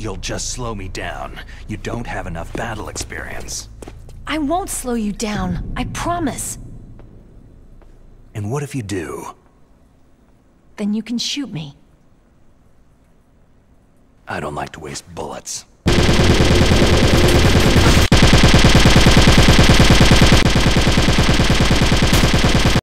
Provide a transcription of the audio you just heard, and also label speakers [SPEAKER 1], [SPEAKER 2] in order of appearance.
[SPEAKER 1] You'll just slow me down. You don't have enough battle experience.
[SPEAKER 2] I won't slow you down. I promise.
[SPEAKER 1] And what if you do?
[SPEAKER 2] Then you can shoot me.
[SPEAKER 1] I don't like to waste bullets.